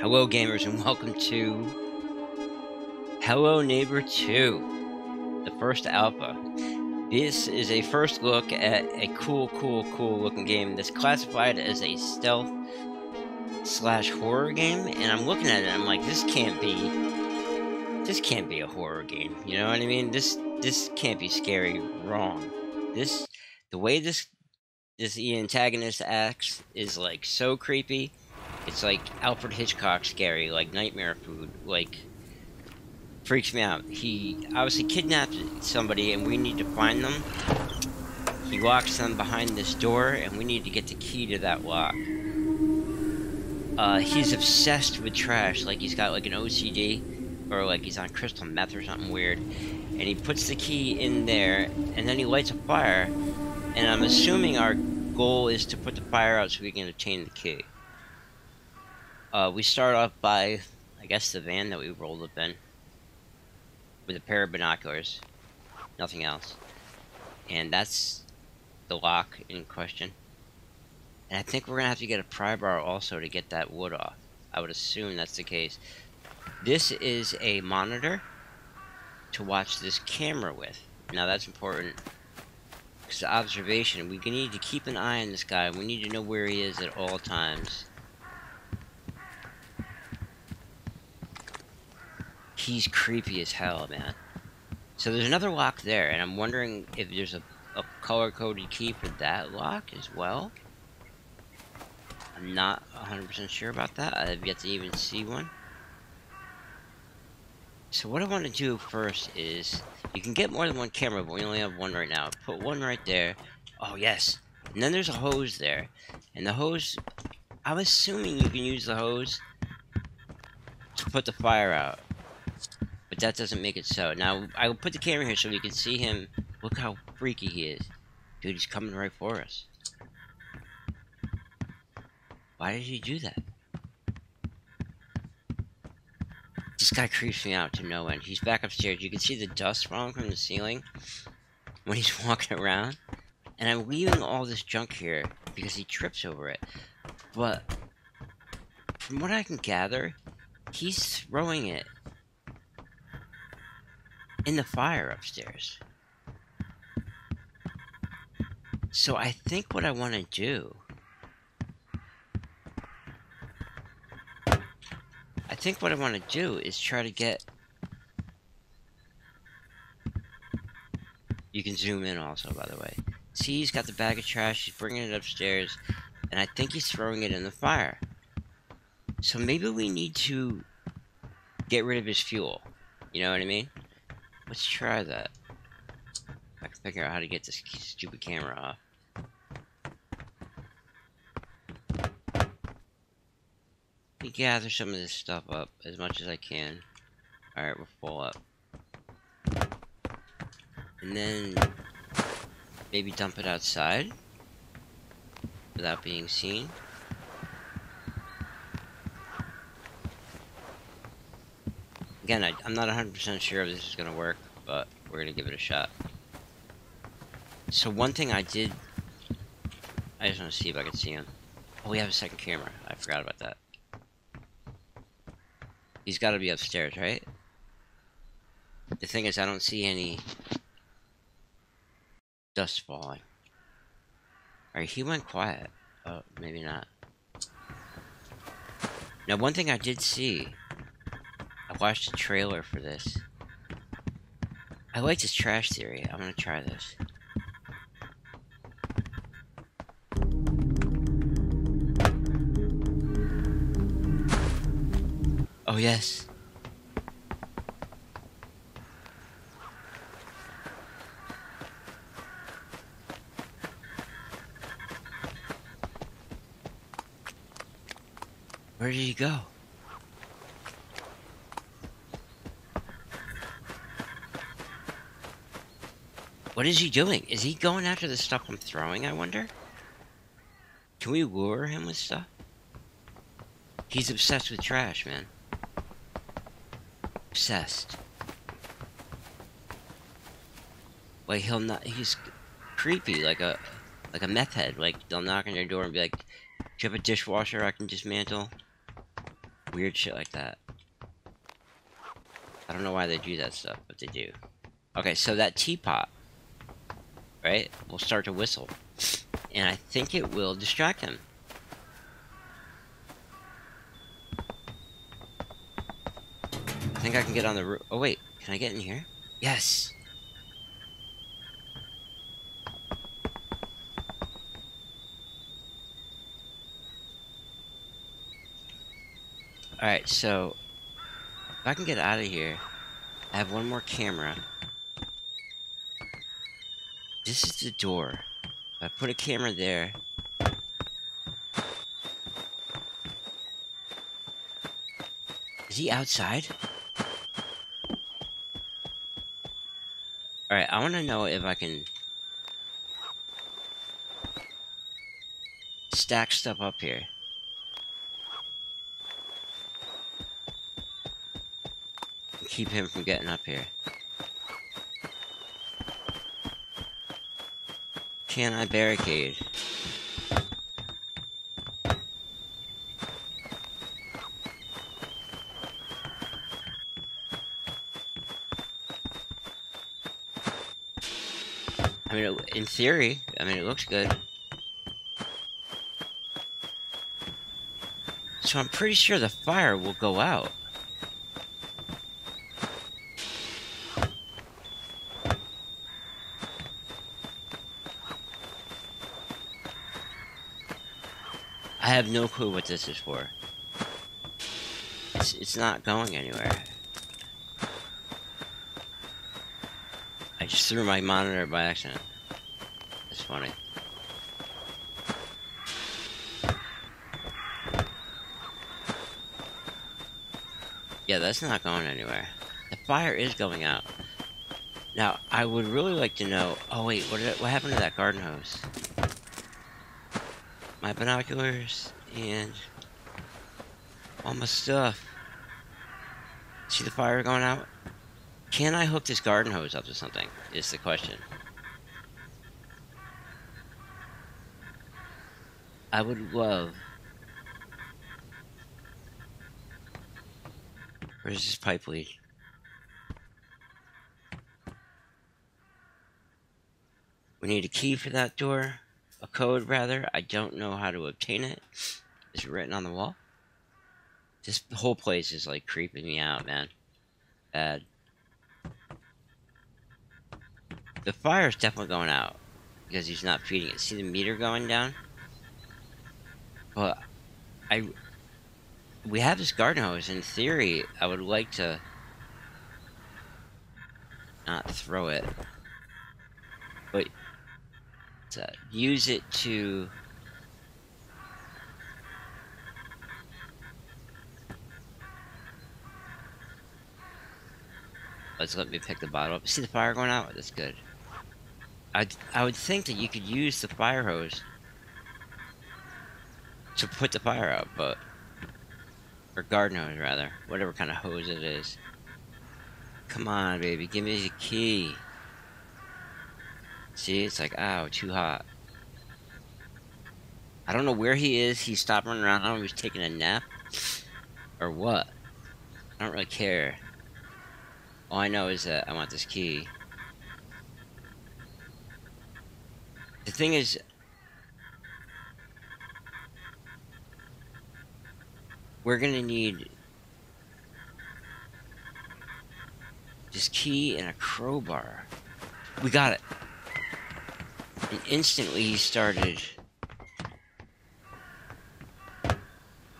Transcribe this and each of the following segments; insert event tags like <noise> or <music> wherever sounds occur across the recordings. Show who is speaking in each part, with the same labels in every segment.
Speaker 1: Hello, gamers, and welcome to Hello Neighbor 2, the first alpha. This is a first look at a cool, cool, cool looking game that's classified as a stealth slash horror game, and I'm looking at it, I'm like, this can't be, this can't be a horror game. You know what I mean? This, this can't be scary wrong. This, the way this, this antagonist acts is like so creepy it's like Alfred Hitchcock scary, like nightmare food, like freaks me out. He obviously kidnapped somebody and we need to find them. He locks them behind this door and we need to get the key to that lock. Uh, he's obsessed with trash, like he's got like an OCD or like he's on crystal meth or something weird. And he puts the key in there and then he lights a fire. And I'm assuming our goal is to put the fire out so we can obtain the key. Uh, we start off by, I guess, the van that we rolled up in. With a pair of binoculars. Nothing else. And that's the lock in question. And I think we're going to have to get a pry bar also to get that wood off. I would assume that's the case. This is a monitor to watch this camera with. Now that's important. Because observation, we need to keep an eye on this guy. We need to know where he is at all times. He's creepy as hell, man. So there's another lock there, and I'm wondering if there's a, a color-coded key for that lock as well. I'm not 100% sure about that. I've yet to even see one. So what I want to do first is, you can get more than one camera, but we only have one right now. Put one right there. Oh, yes. And then there's a hose there. And the hose, I'm assuming you can use the hose to put the fire out but that doesn't make it so. Now, I will put the camera here so we can see him. Look how freaky he is. Dude, he's coming right for us. Why did he do that? This guy creeps me out to no end. He's back upstairs. You can see the dust falling from the ceiling when he's <laughs> walking around. And I'm leaving all this junk here because he trips over it. But from what I can gather, he's throwing it in the fire upstairs. So I think what I want to do... I think what I want to do is try to get... You can zoom in also, by the way. See, he's got the bag of trash, he's bringing it upstairs, and I think he's throwing it in the fire. So maybe we need to get rid of his fuel. You know what I mean? Let's try that. I can figure out how to get this stupid camera off. Let gather some of this stuff up as much as I can. Alright, we're full up. And then maybe dump it outside without being seen. Again, I, am not 100% sure if this is going to work, but we're going to give it a shot. So one thing I did... I just want to see if I can see him. Oh, we have a second camera. I forgot about that. He's got to be upstairs, right? The thing is, I don't see any dust falling. Alright, he went quiet. Oh, maybe not. Now, one thing I did see watched a trailer for this. I like this trash theory. I'm gonna try this. Oh, yes. Where did he go? What is he doing? Is he going after the stuff I'm throwing, I wonder? Can we lure him with stuff? He's obsessed with trash, man. Obsessed. Like, he'll not... He's creepy, like a... Like a meth head. Like, they'll knock on your door and be like, Do you have a dishwasher I can dismantle? weird shit like that. I don't know why they do that stuff, but they do. Okay, so that teapot, right, will start to whistle. And I think it will distract him. I think I can get on the roof. Oh, wait. Can I get in here? Yes! Alright, so... If I can get out of here, I have one more camera. This is the door. I put a camera there... Is he outside? Alright, I want to know if I can... Stack stuff up here. keep him from getting up here. Can I barricade? I mean, in theory, I mean, it looks good. So I'm pretty sure the fire will go out. Have no clue what this is for. It's, it's not going anywhere. I just threw my monitor by accident. That's funny. Yeah, that's not going anywhere. The fire is going out. Now, I would really like to know... Oh, wait, what, did, what happened to that garden hose? My binoculars, and all my stuff. See the fire going out? Can I hook this garden hose up to something? Is the question. I would love... Where's this pipe lead? We need a key for that door a code rather. I don't know how to obtain it. Is it. It's written on the wall. This whole place is like creeping me out, man. Bad. The fire is definitely going out because he's not feeding it. See the meter going down? Well, I we have this garden hose. In theory, I would like to not throw it, but uh, use it to Let's let me pick the bottle up. <laughs> See the fire going out? That's good. I I would think that you could use the fire hose to put the fire out, but or garden hose rather, whatever kind of hose it is. Come on, baby, give me the key. See, it's like, ow, too hot. I don't know where he is. He's stopping around. I don't know if he's taking a nap. Or what. I don't really care. All I know is that I want this key. The thing is... We're gonna need... This key and a crowbar. We got it. And instantly he started...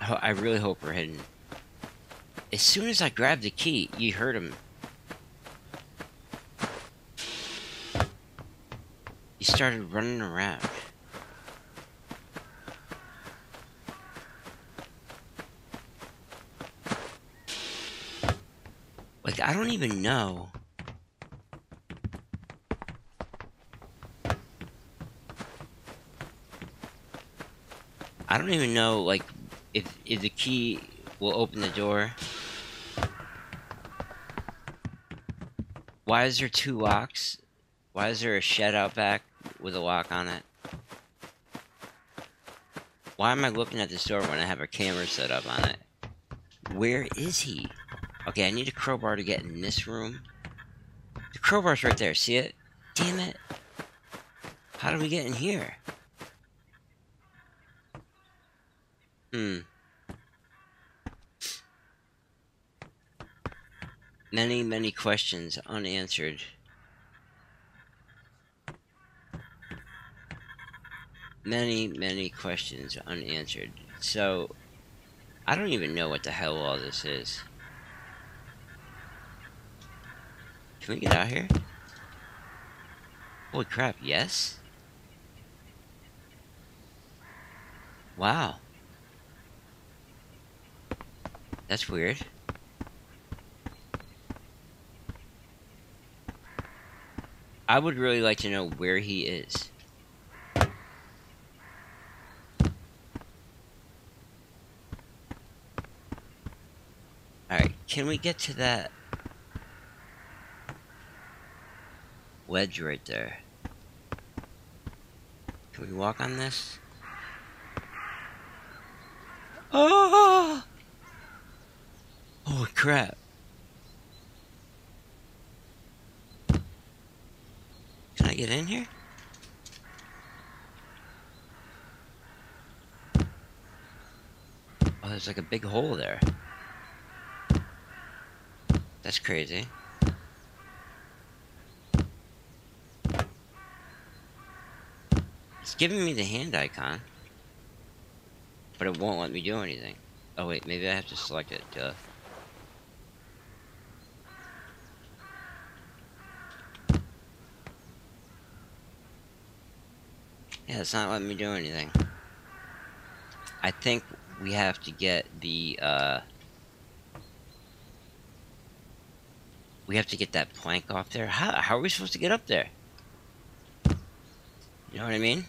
Speaker 1: I really hope we're hidden. As soon as I grabbed the key, you heard him. He started running around. Like, I don't even know... I don't even know, like, if, if the key will open the door. Why is there two locks? Why is there a shed out back with a lock on it? Why am I looking at this door when I have a camera set up on it? where is he? Okay, I need a crowbar to get in this room. The crowbar's right there, see it? Damn it. How do we get in here? Hmm. Many, many questions unanswered. Many, many questions unanswered. So, I don't even know what the hell all this is. Can we get out here? Holy crap, yes? Wow. That's weird. I would really like to know where he is. Alright, can we get to that wedge right there? Can we walk on this? Oh! Crap. Can I get in here? Oh, there's like a big hole there. That's crazy. It's giving me the hand icon. But it won't let me do anything. Oh wait, maybe I have to select it, duh. Yeah, it's not letting me do anything. I think we have to get the, uh... We have to get that plank off there. How, how are we supposed to get up there? You know what I mean?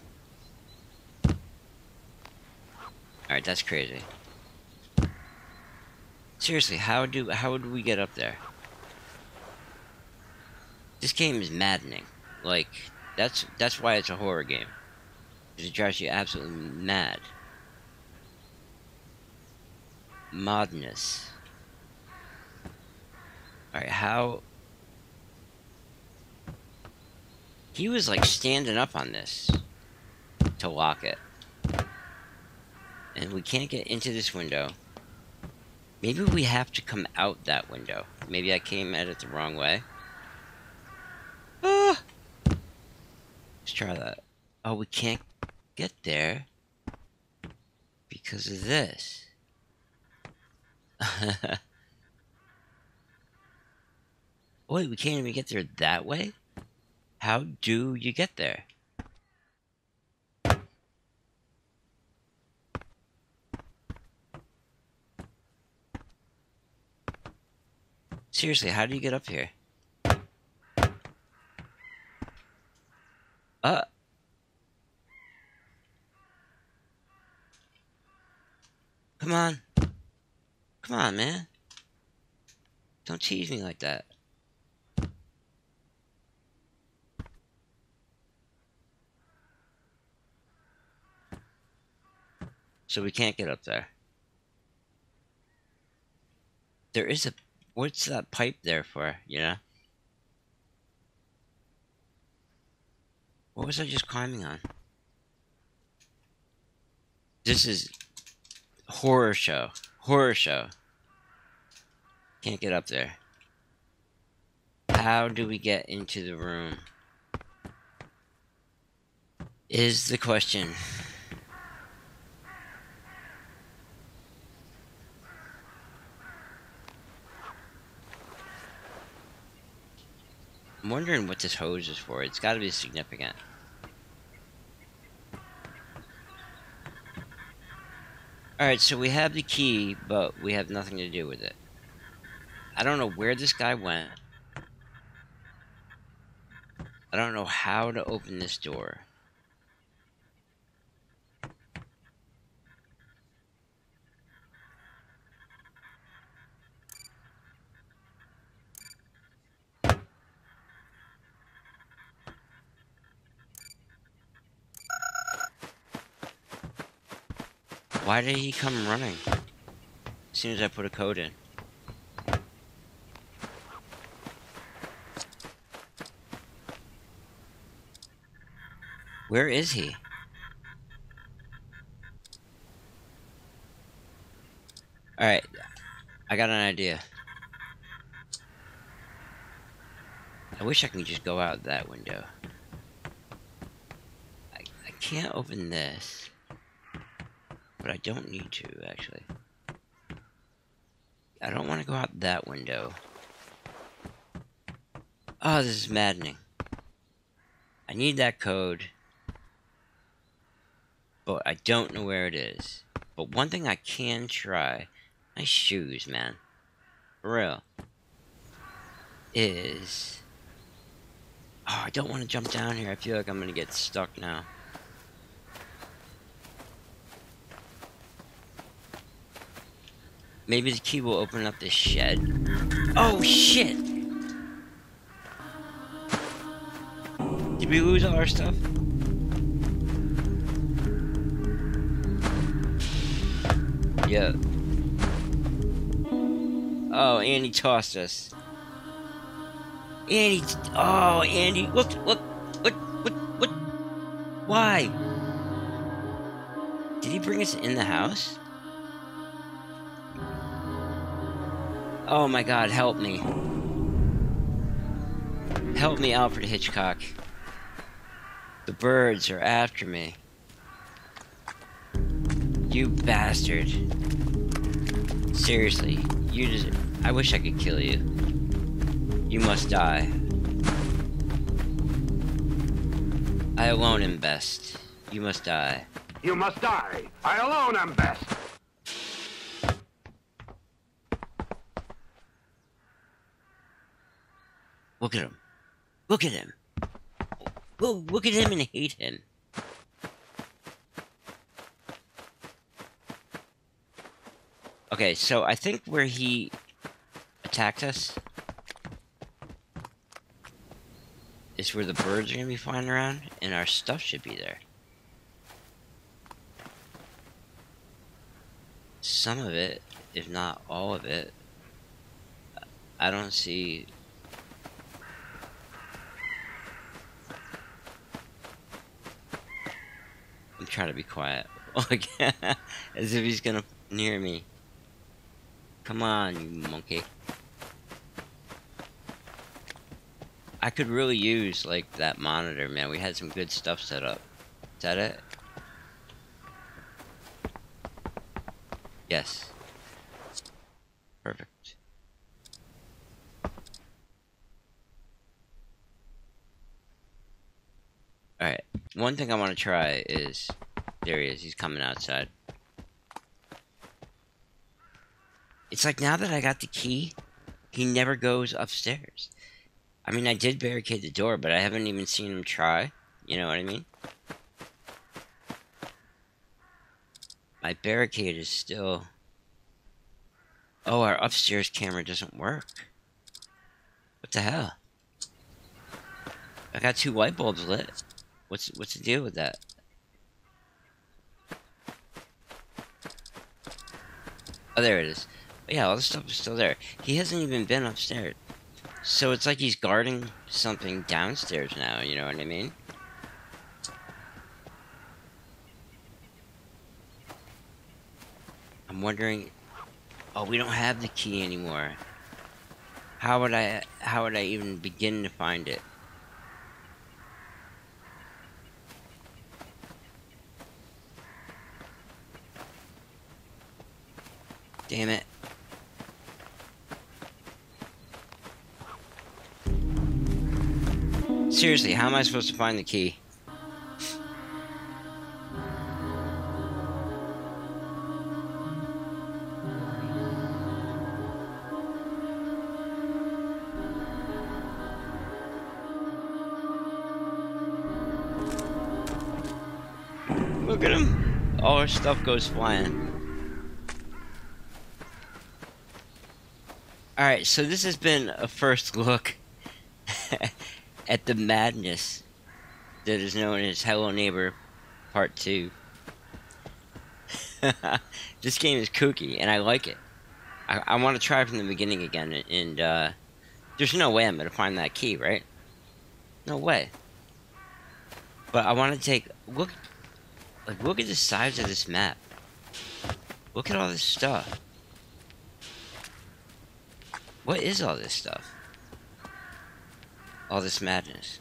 Speaker 1: Alright, that's crazy. Seriously, how do how would we get up there? This game is maddening. Like, that's that's why it's a horror game. It drives you absolutely mad. Madness. Alright, how... He was like standing up on this to lock it. And we can't get into this window. Maybe we have to come out that window. Maybe I came at it the wrong way. Ah! Let's try that. Oh, we can't get there because of this. <laughs> Wait, we can't even get there that way? How do you get there? Seriously, how do you get up here? Uh. Come on. Come on, man. Don't tease me like that. So we can't get up there. There is a What's that pipe there for, you know? What was I just climbing on? This is horror show. Horror show. Can't get up there. How do we get into the room? Is the question. I'm wondering what this hose is for. It's got to be significant. Alright, so we have the key, but we have nothing to do with it. I don't know where this guy went. I don't know how to open this door. Why did he come running? as soon as I put a code in. Where is he? Alright, I got an idea. I wish I could just go out that window. I, I can't open this. But I don't need to, actually. I don't want to go out that window. Oh, this is maddening. I need that code. But I don't know where it is. But one thing I can try... My shoes, man. For real. Is... Oh, I don't want to jump down here. I feel like I'm going to get stuck now. Maybe the key will open up this shed. Oh, shit! Did we lose all our stuff? Yeah. Oh, Andy tossed us. Andy, oh, Andy, look, look, what, what, what, why? Did he bring us in the house? Oh my god, help me. Help me, Alfred Hitchcock. The birds are after me. You bastard. Seriously, you just... I wish I could kill you. You must die. I alone am best. You must die.
Speaker 2: You must die. I alone am best.
Speaker 1: Look at him. Look at him. Well, look at him and hate him. Okay, so I think where he attacked us is where the birds are going to be flying around, and our stuff should be there. Some of it, if not all of it, I don't see... I'm to be quiet. <laughs> As if he's gonna near me. Come on, you monkey. I could really use, like, that monitor, man. We had some good stuff set up. Is that it? Yes. Perfect. Alright. One thing I want to try is... There he is. He's coming outside. It's like now that I got the key, he never goes upstairs. I mean, I did barricade the door, but I haven't even seen him try. You know what I mean? My barricade is still... Oh, our upstairs camera doesn't work. What the hell? I got two light bulbs lit. What's what's the deal with that? Oh, there it is. Yeah, all the stuff is still there. He hasn't even been upstairs. So it's like he's guarding something downstairs now, you know what I mean? I'm wondering... Oh, we don't have the key anymore. How would I... How would I even begin to find it? Damn it. Seriously, how am I supposed to find the key? Look at him. All our stuff goes flying. Alright, so this has been a first look <laughs> at the madness that is known as Hello Neighbor Part 2. <laughs> this game is kooky, and I like it. I, I want to try from the beginning again, and, and uh, there's no way I'm gonna find that key, right? No way. But I want to take look, like look at the size of this map. Look at all this stuff. What is all this stuff? All this madness.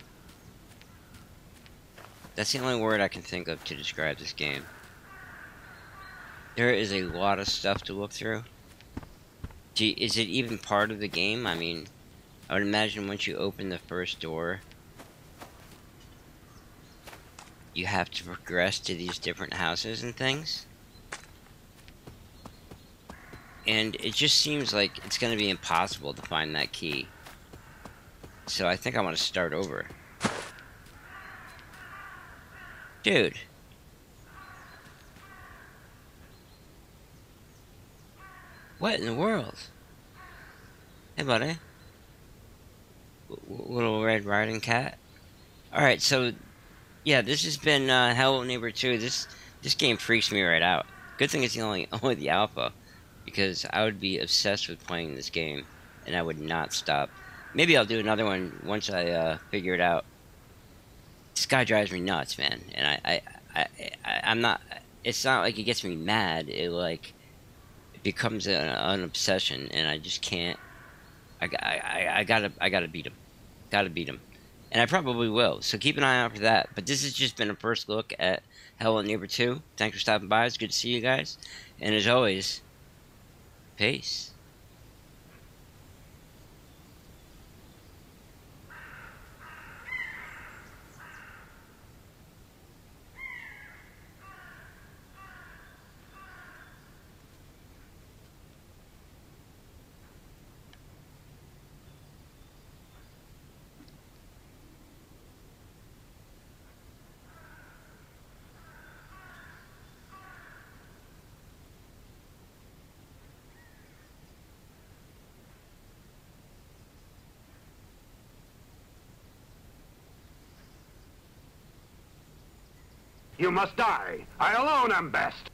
Speaker 1: That's the only word I can think of to describe this game. There is a lot of stuff to look through. is it even part of the game? I mean, I would imagine once you open the first door, you have to progress to these different houses and things. And it just seems like it's going to be impossible to find that key. So I think I want to start over. Dude. What in the world? Hey, buddy. W little Red Riding Cat. Alright, so... Yeah, this has been uh, Hello Neighbor 2. This this game freaks me right out. Good thing it's the only, <laughs> only the alpha. Because I would be obsessed with playing this game. And I would not stop. Maybe I'll do another one once I uh, figure it out. This guy drives me nuts, man. And I, I, I, I I'm not. It's not like it gets me mad. It like it becomes an, an obsession, and I just can't. I, I, I gotta, I gotta beat him. Gotta beat him, and I probably will. So keep an eye out for that. But this has just been a first look at Hell Hello Neighbor 2. Thanks for stopping by. It's good to see you guys, and as always, peace.
Speaker 2: You must die. I alone am best.